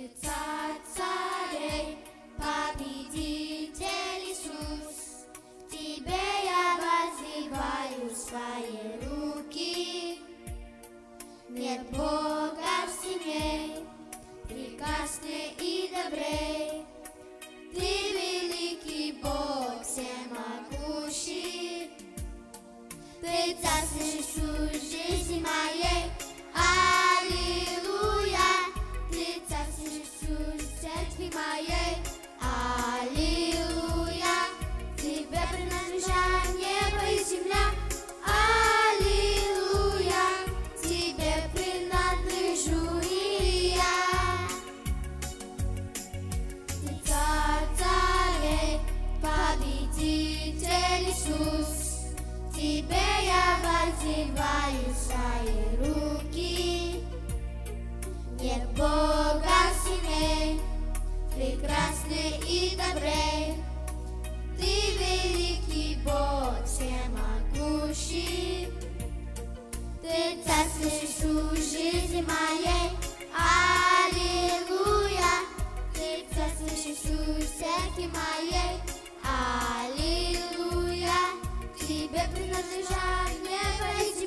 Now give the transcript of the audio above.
ты царь царей, победитель Иисус. Тебе я воздеваю свои руки. Иисус, Тебе я воздеваю свои руки. Нет Бога сильней, прекрасный и добрей. Ты великий Бог, всемогущий. Ты царь, слышишь жизни моей. Ветры на не.